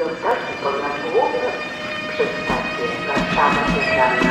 do stacji Poznań Główny przez stację Warszawa Centralna.